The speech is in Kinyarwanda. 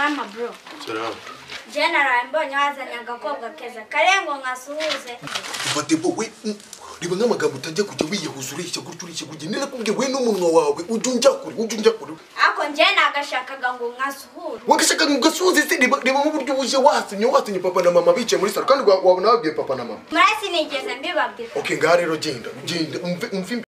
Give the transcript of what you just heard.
mama bro. Salamu njye naraye mbonye wazanye agakobwa keza. Karengo nkasuhuze ufate wowe mm, reba nk'amagambo utajya kujya wiyahuza ureshya gutyo ureshya gutya nirakubwiye we n'umunwa wawe ujya unjya kure ujya unjya kure ariko njye nagashakaga ngo nkasuhure wagashaka ngo ugasuhuze se reba reba nk'uburyo uje wasinye wasinye papa na mama bicaye muri salo. Kandi wabona wabwiye papa na mama. Murasi nigeze mbibabwira. Okay ngaha rero genda genda umve umve